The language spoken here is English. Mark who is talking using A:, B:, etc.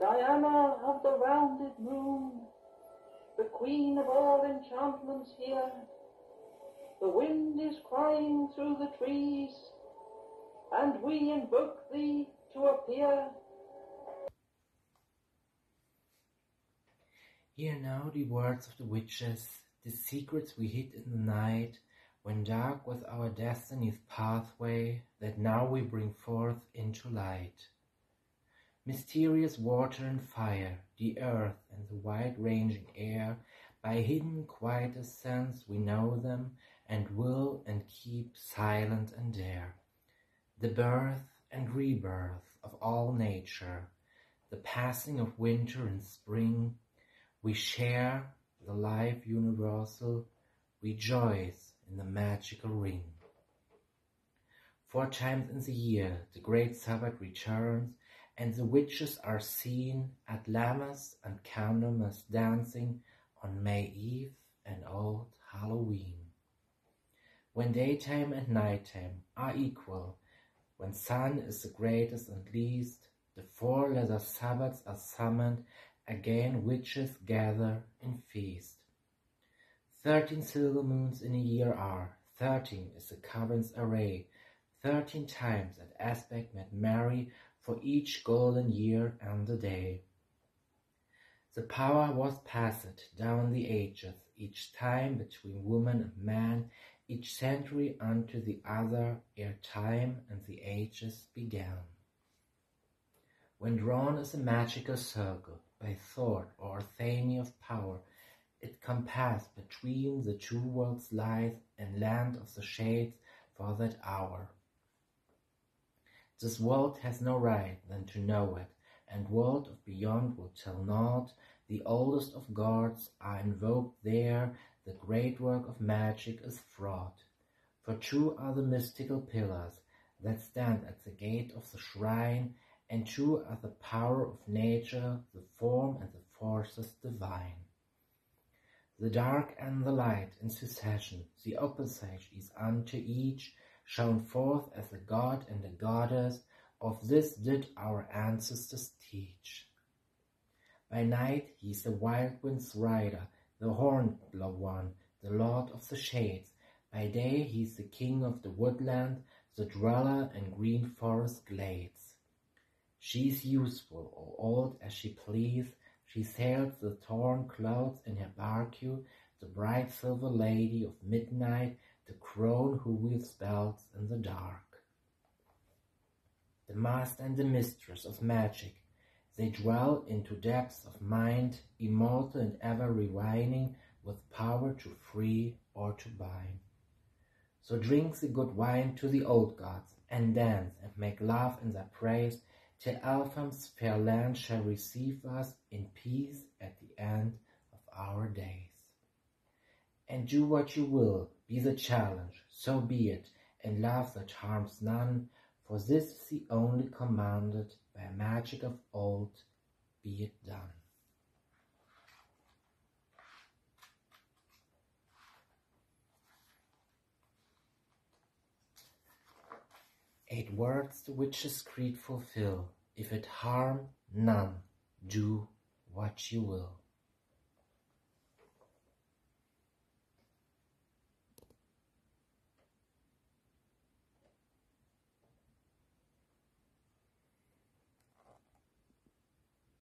A: Diana of the rounded moon, the queen of all enchantments here. The wind is crying through the trees, and we invoke thee to appear.
B: Hear now the words of the witches, the secrets we hid in the night, when dark was our destiny's pathway, that now we bring forth into light. Mysterious water and fire, the earth and the wide-ranging air, by hidden quintessence we know them, and will and keep silent and dare. The birth and rebirth of all nature, the passing of winter and spring, we share the life universal, rejoice in the magical ring. Four times in the year the great Sabbath returns, and the witches are seen at Lammas and Candlemas dancing on May Eve and Old Halloween. When daytime and nighttime are equal, when sun is the greatest and least, the four leather Sabbaths are summoned, again witches gather and feast. Thirteen silver moons in a year are, thirteen is the covenant's array, thirteen times that aspect met Mary for each golden year and the day. The power was passed down the ages, each time between woman and man, each century unto the other, ere time and the ages began. When drawn as a magical circle, by thought or thany of power, it compassed between the two worlds lies, and land of the shades for that hour. This world has no right than to know it, and world of beyond will tell naught. The oldest of gods are invoked there, the great work of magic is fraught. For two are the mystical pillars that stand at the gate of the shrine, and two are the power of nature, the form and the forces divine. The dark and the light in succession, the opposite is unto each, shone forth as the god and the goddess, of this did our ancestors teach. By night he is the wild wind's rider, the hornblow one, the lord of the shades. By day he is the king of the woodland, the dweller in green forest glades. She is useful, or old as she please, she sails the torn clouds in her barque, the bright silver lady of midnight, the crone who weaves spells in the dark. The master and the mistress of magic, they dwell into depths of mind, immortal and ever rewining, with power to free or to bind. So drink the good wine to the old gods, and dance and make love in their praise, till Elpham's fair land shall receive us in peace at the end of our days. And do what you will, be the challenge, so be it, and love that harms none, for this is the only commanded by magic of old, be it done. Eight words the witch's creed fulfill, if it harm none, do what you will.